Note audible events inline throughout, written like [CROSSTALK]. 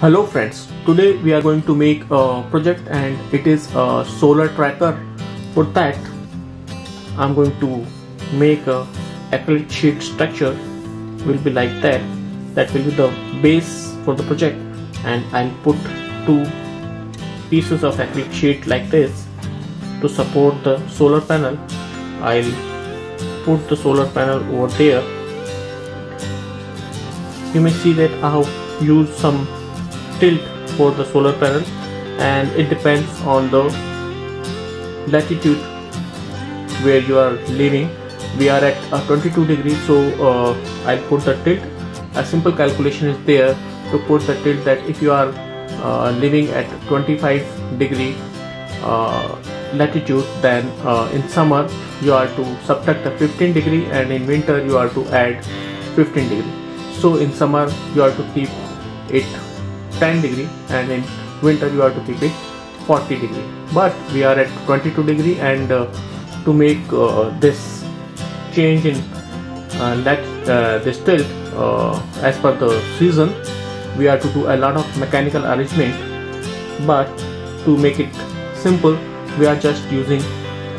Hello friends, today we are going to make a project and it is a solar tracker. For that, I'm going to make a acrylic sheet structure will be like that. That will be the base for the project and I'll put two pieces of acrylic sheet like this to support the solar panel. I'll put the solar panel over there. You may see that I have used some tilt for the solar panel and it depends on the latitude where you are living we are at uh, 22 degrees so uh, I'll put the tilt. A simple calculation is there to put the tilt that if you are uh, living at 25 degree uh, latitude then uh, in summer you are to subtract the 15 degree and in winter you are to add 15 degree. So in summer you are to keep it 10 degree and in winter you have to keep it 40 degree. But we are at 22 degree and uh, to make uh, this change in uh, let uh, this tilt uh, as per the season we have to do a lot of mechanical arrangement. But to make it simple we are just using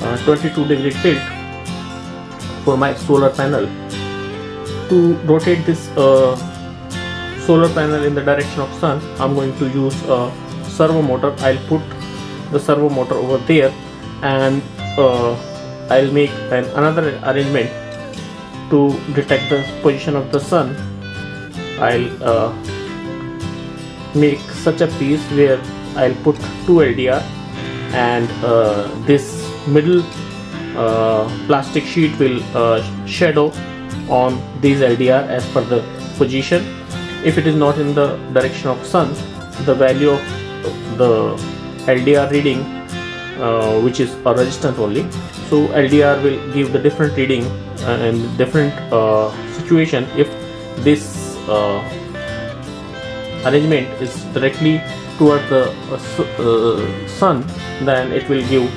uh, 22 degree tilt for my solar panel. To rotate this solar panel in the direction of sun I'm going to use a servo motor. I'll put the servo motor over there and uh, I'll make an another arrangement to detect the position of the sun. I'll uh, make such a piece where I'll put two LDR and uh, this middle uh, plastic sheet will uh, shadow on these LDR as per the position if it is not in the direction of sun the value of the LDR reading uh, which is a resistance only so LDR will give the different reading uh, and different uh, situation if this uh, arrangement is directly toward the uh, uh, sun then it will give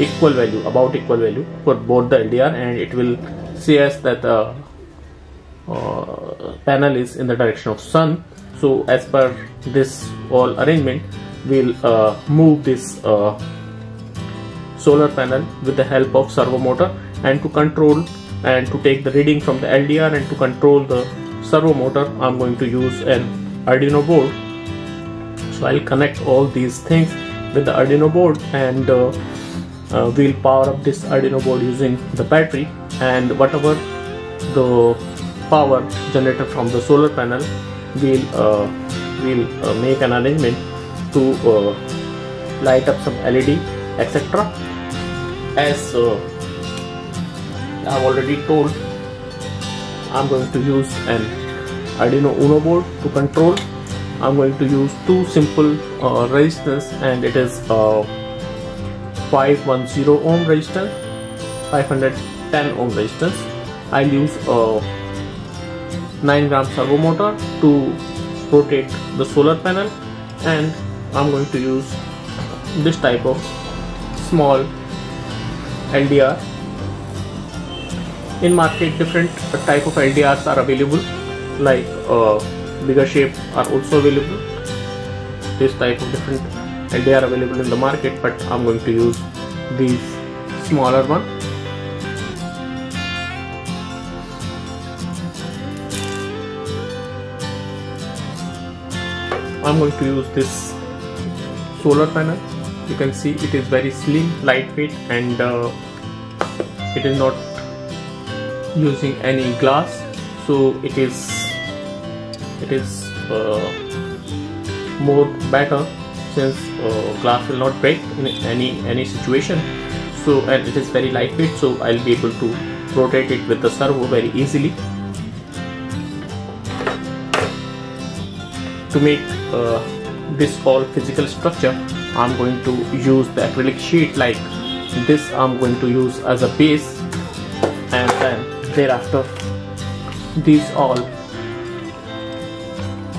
equal value about equal value for both the LDR and it will see as that panel is in the direction of sun. So as per this all arrangement we'll uh, move this uh, solar panel with the help of servo motor and to control and to take the reading from the LDR and to control the servo motor I'm going to use an Arduino board. So I'll connect all these things with the Arduino board and uh, uh, we'll power up this Arduino board using the battery and whatever the power generated from the solar panel we'll uh, we'll uh, make an arrangement to uh, light up some LED etc as uh, I've already told I'm going to use an Arduino Uno board to control. I'm going to use two simple uh, resistance and it is uh, 510 ohm resistance 510 ohm resistance I'll use a 9 gram servo motor to rotate the solar panel. And I'm going to use this type of small LDR in market different type of LDRs are available like uh, bigger shape are also available. This type of different LDR available in the market but I'm going to use these smaller one I'm going to use this solar panel. You can see it is very slim lightweight and uh, it is not using any glass. So it is it is uh, more better since uh, glass will not break in any any situation. So and it is very lightweight so I'll be able to rotate it with the servo very easily to make uh, this all physical structure I'm going to use the acrylic sheet. Like this I'm going to use as a base. And then thereafter these all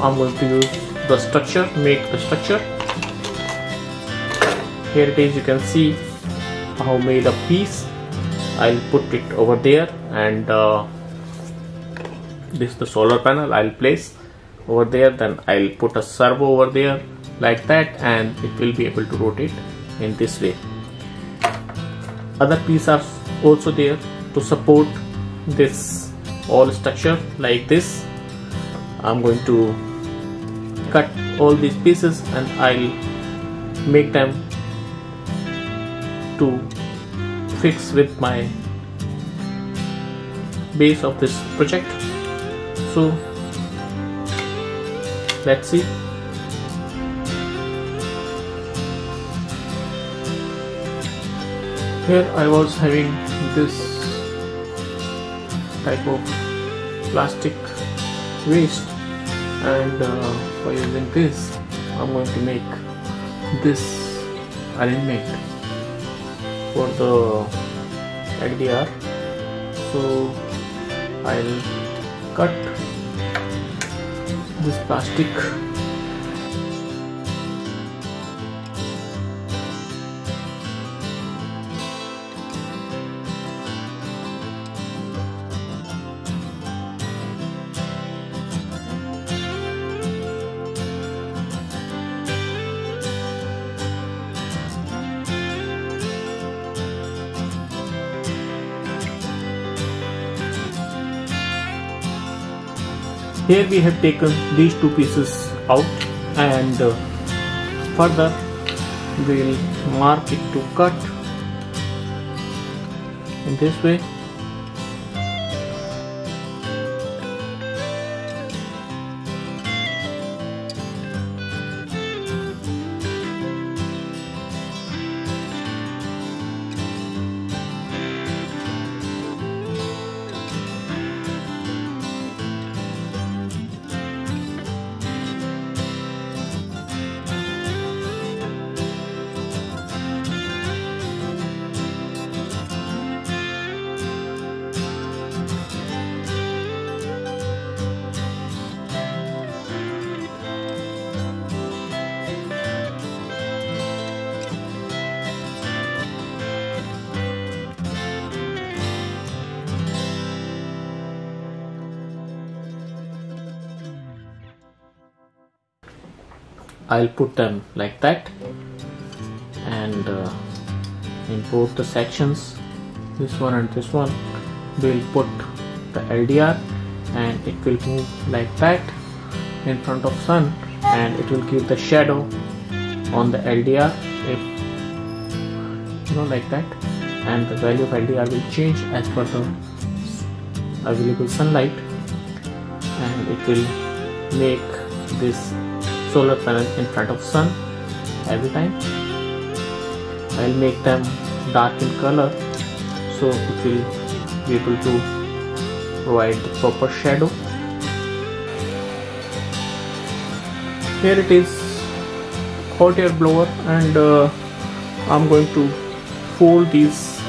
I'm going to use the structure make the structure. Here it is you can see how made a piece. I'll put it over there and uh, this is the solar panel I'll place over there then I'll put a servo over there like that and it will be able to rotate in this way. Other pieces are also there to support this all structure like this. I'm going to cut all these pieces and I'll make them to fix with my base of this project. So let's see here I was having this type of plastic waste and uh, by using this I'm going to make this arrangement for the LDR so I'll cut this plastic here we have taken these two pieces out and uh, further we'll mark it to cut. In this way I'll put them like that. And uh, in both the sections this one and this one we'll put the LDR and it will move like that in front of sun and it will give the shadow on the LDR if you know like that. And the value of LDR will change as per the available sunlight. And it will make this solar panel in front of sun every time. I'll make them dark in color so it will be able to provide the proper shadow. Here it is hot air blower and uh, I'm going to fold these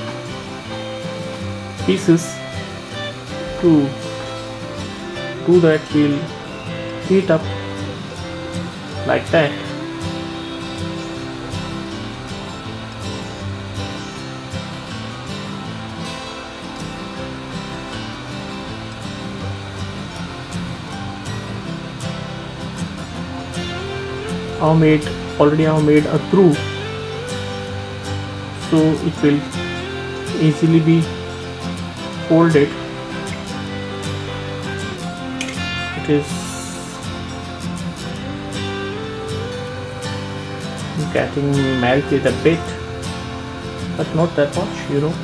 pieces to do that. We'll heat up like that. I made already I made a groove so it will easily be folded. It is getting melted a bit but not that much you know.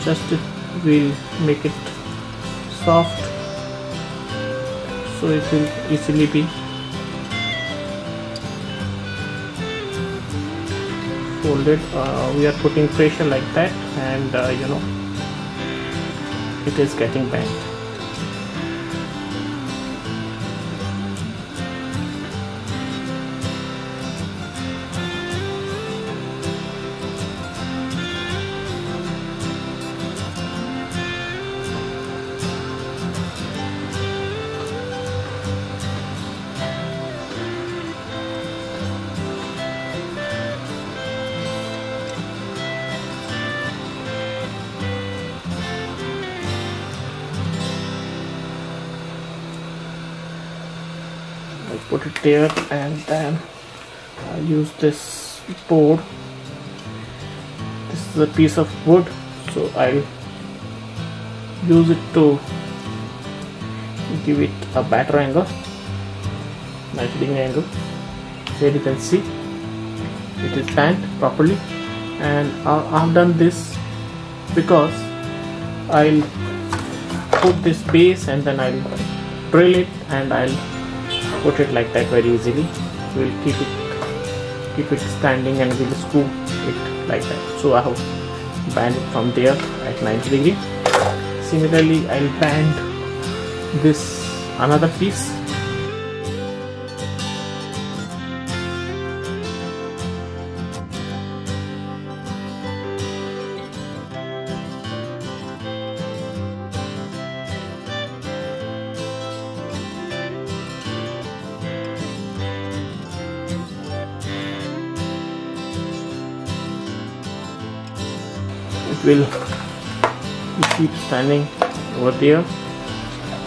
Just will make it soft so it will easily be. Folded uh, we are putting pressure like that and uh, you know it is getting bent and then I'll use this board. This is a piece of wood so I'll use it to give it a better angle 90 degree angle. Here you can see it is bent properly. And I've done this because I'll put this base and then I'll drill it and I'll put it like that very easily. We'll keep it keep it standing and we'll screw it like that. So I have bend it from there at 90 degree similarly I'll bend this another piece will keep standing over there.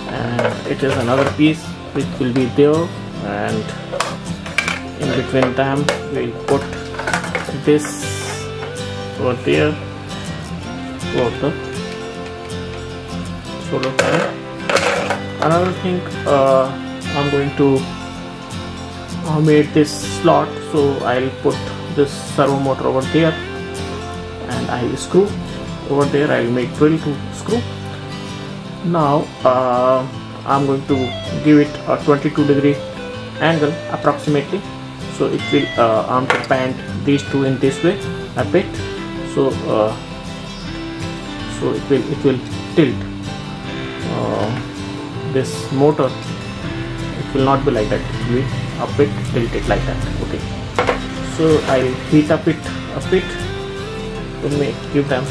And it is another piece which will be there. And in between them we'll put this over there for the solar panel. Another thing uh, I'm going to I made this slot. So I'll put this servo motor over there. And I'll screw over there I'll make drill to screw. Now uh, I'm going to give it a 22 degree angle approximately. So it will uh, I'm to bend these two in this way a bit. So uh, so it will it will tilt. Uh, this motor it will not be like that. It will be a bit tilted like that. Okay. So I'll heat up it a bit to make give them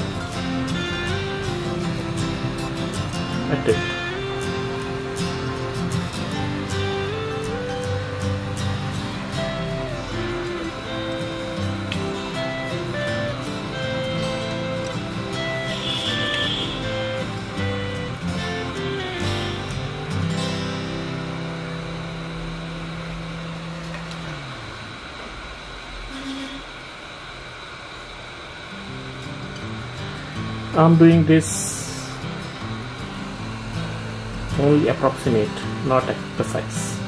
I'm doing this only approximate not precise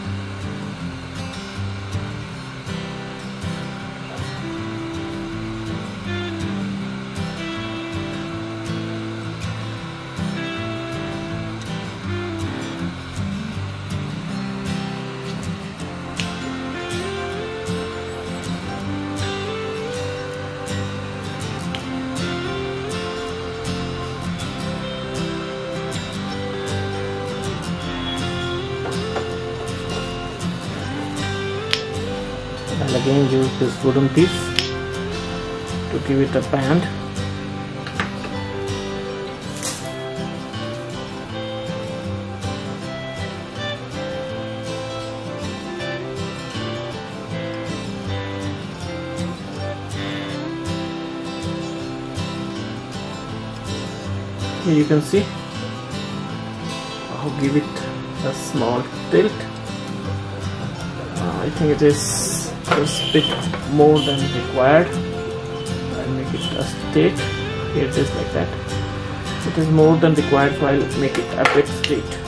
wooden piece to give it a band. Here you can see I'll give it a small tilt. Uh, I think it is just bit more than required. I'll make it a straight here it is like that. It is more than required so I'll make it a bit straight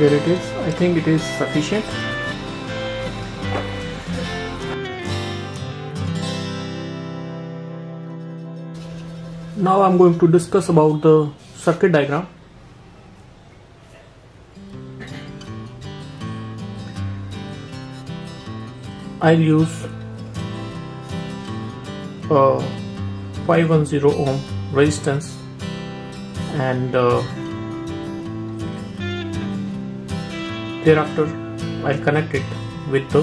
here it is. I think it is sufficient. Now I'm going to discuss about the circuit diagram. I'll use a 510 ohm resistance and uh, thereafter I'll connect it with the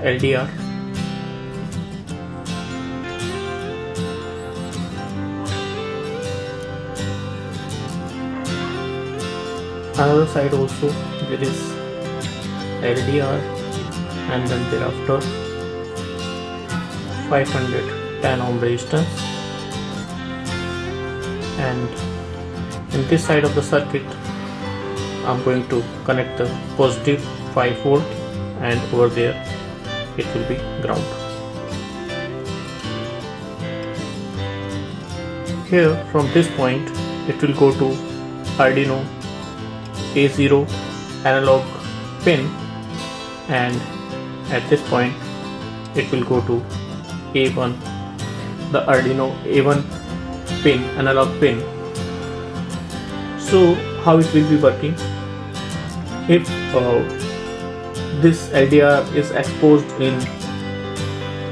LDR another side also there is LDR and then thereafter 510 ohm resistance and this side of the circuit I'm going to connect the positive 5 volt and over there it will be ground. Here from this point it will go to Arduino A0 analog pin and at this point it will go to A1 the Arduino A1 pin analog pin so how it will be working? If uh, this LDR is exposed in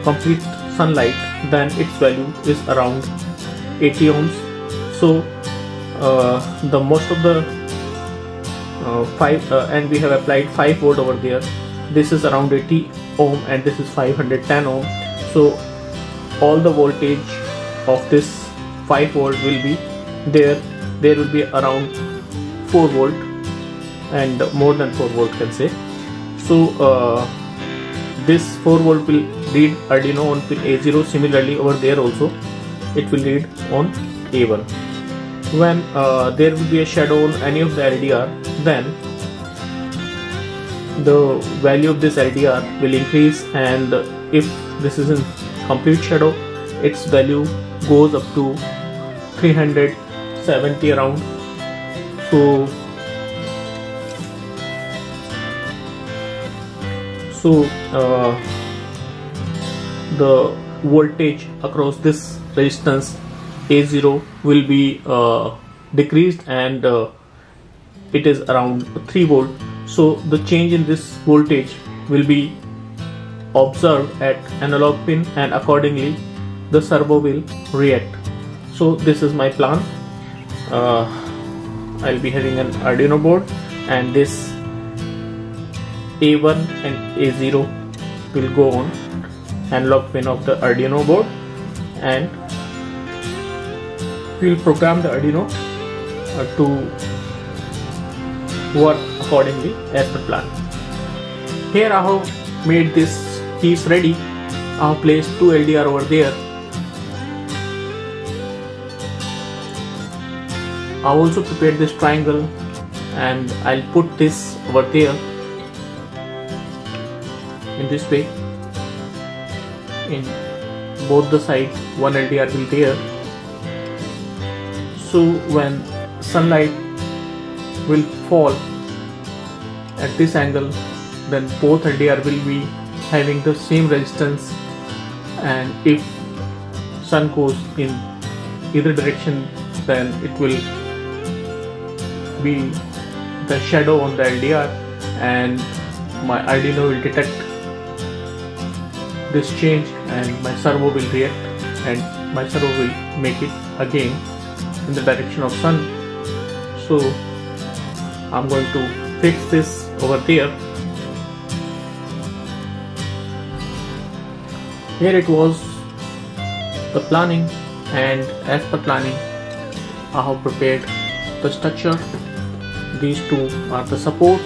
complete sunlight then its value is around 80 ohms. So uh, the most of the uh, 5 uh, and we have applied 5 volt over there. This is around 80 ohm and this is 510 ohm. So all the voltage of this 5 volt will be there there will be around 4 volt and more than 4 volt can say. So uh, this 4 volt will read Arduino on pin A0 similarly over there also it will read on A1 when uh, there will be a shadow on any of the LDR then the value of this LDR will increase and if this is in complete shadow its value goes up to 370 around so so uh, the voltage across this resistance a0 will be uh, decreased and uh, it is around 3 volt. So the change in this voltage will be observed at analog pin and accordingly the servo will react. So this is my plan uh, I'll be having an Arduino board and this a1 and A0 will go on analog pin of the Arduino board and we will program the Arduino uh, to work accordingly as per plan. Here I have made this piece ready. I have placed two LDR over there. I also prepared this triangle and I'll put this over there in this way. In both the sides one LDR will there. So when sunlight will fall at this angle then both LDR will be having the same resistance. And if sun goes in either direction then it will be the shadow on the LDR and my Arduino will detect this change and my servo will react and my servo will make it again in the direction of sun. So I'm going to fix this over there. Here it was the planning and as per planning I have prepared the structure these two are the support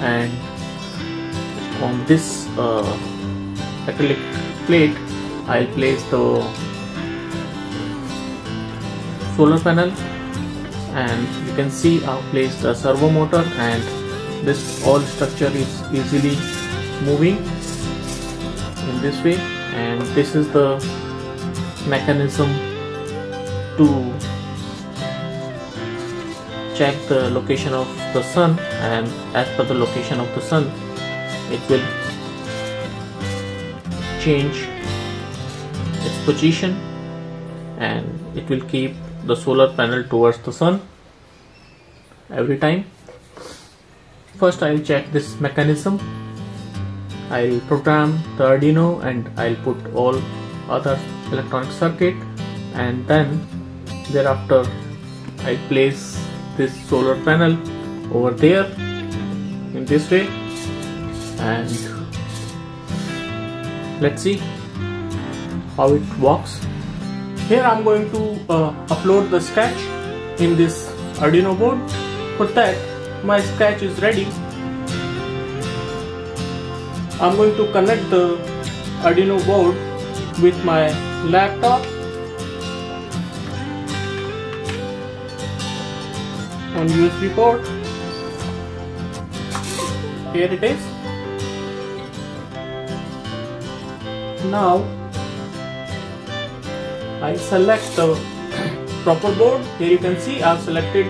and on this uh, acrylic plate I'll place the solar panel and you can see I've placed the servo motor and this all structure is easily moving in this way. And this is the mechanism to check the location of the sun and as per the location of the sun it will change its position and it will keep the solar panel towards the sun every time. First I'll check this mechanism. I'll program the Arduino and I'll put all other electronic circuit and then thereafter I place this solar panel over there in this way. And let's see how it works. Here I'm going to uh, upload the sketch in this Arduino board. For that my sketch is ready. I'm going to connect the Arduino board with my laptop on USB port here it is. Now I select the [COUGHS] proper board. Here you can see I've selected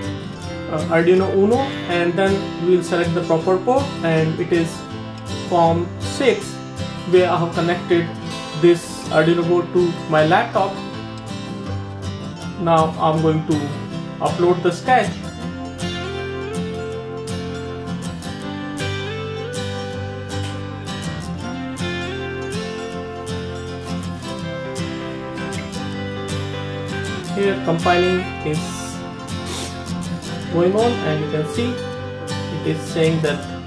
uh, Arduino Uno and then we'll select the proper port and it is COM 6 where I have connected this Arduino board to my laptop. Now I'm going to upload the sketch compiling is going on and you can see it is saying that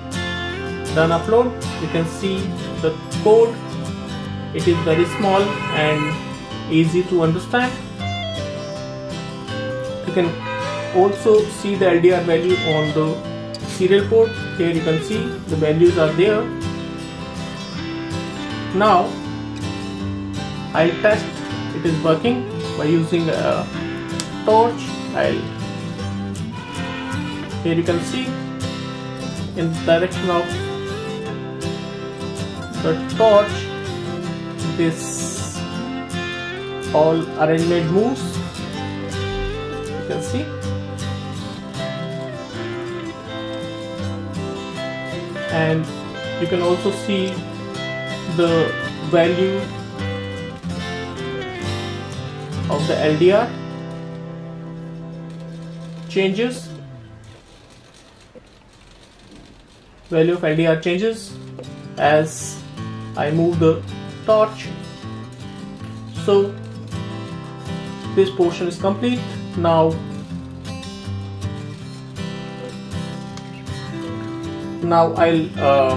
done upload. You can see the code. It is very small and easy to understand. You can also see the LDR value on the serial port here you can see the values are there. Now I'll test it is working by using a torch I'll here you can see in the direction of the torch this all arrangement moves. You can see. And you can also see the value of the LDR changes? Value of LDR changes as I move the torch. So this portion is complete. Now now I'll uh,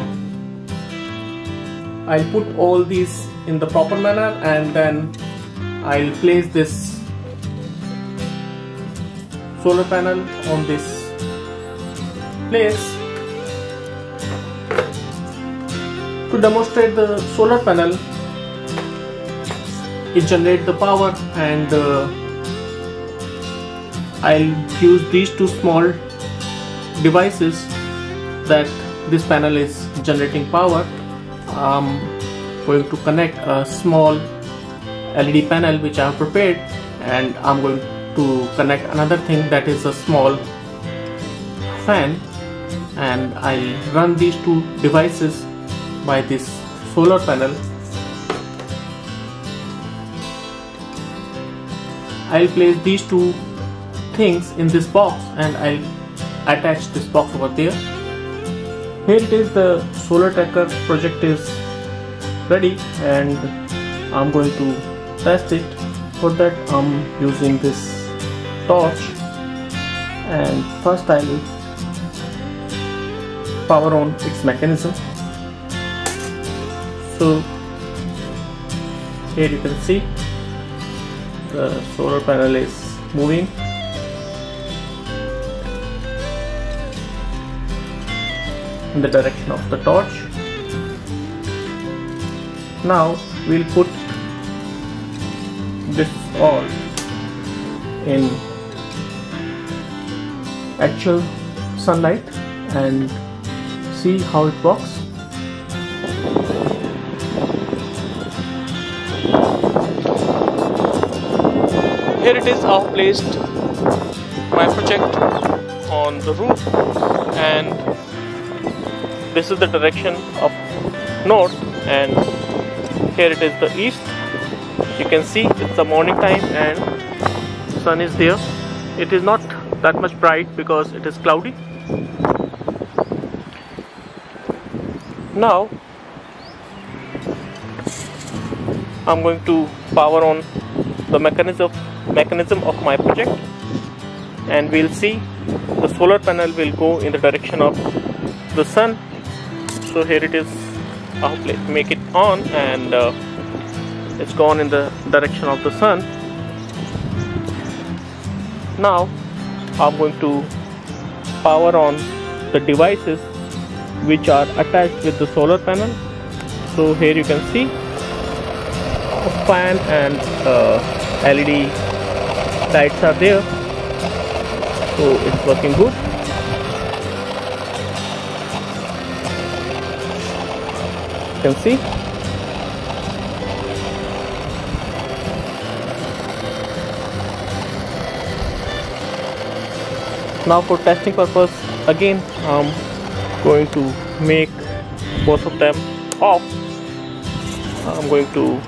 I'll put all these in the proper manner and then I'll place this solar panel on this place to demonstrate the solar panel. It generates the power and uh, I'll use these two small devices that this panel is generating power. I'm going to connect a small LED panel which I have prepared and I'm going to connect another thing that is a small fan. And I'll run these two devices by this solar panel. I'll place these two things in this box and I'll attach this box over there. Here it is the solar tracker project is ready and I'm going to test it. For that I'm using this torch and first I'll power on its mechanism. So here you can see the solar panel is moving. In the direction of the torch. Now we'll put this all in actual sunlight and see how it works. Here it is I've placed my project on the roof and this is the direction of north and here it is the east. You can see it's the morning time and sun is there. It is not that much bright because it is cloudy. Now I'm going to power on the mechanism mechanism of my project. And we'll see the solar panel will go in the direction of the sun. So here it is. I'll make it on and uh, it's gone in the direction of the sun. Now I'm going to power on the devices which are attached with the solar panel. So here you can see a fan and uh, LED lights are there. So it's working good. You can see now for testing purpose again I'm going to make both of them off. I'm going to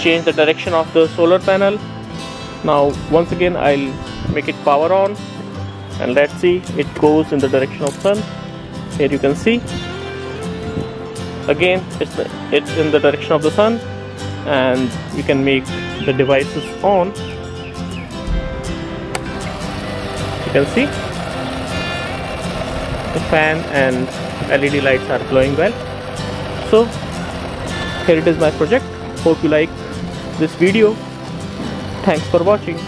change the direction of the solar panel. Now once again I'll make it power on and let's see it goes in the direction of sun. Here you can see. Again it's, it's in the direction of the sun and you can make the devices on can see the fan and LED lights are glowing well. So here it is my project. Hope you like this video. Thanks for watching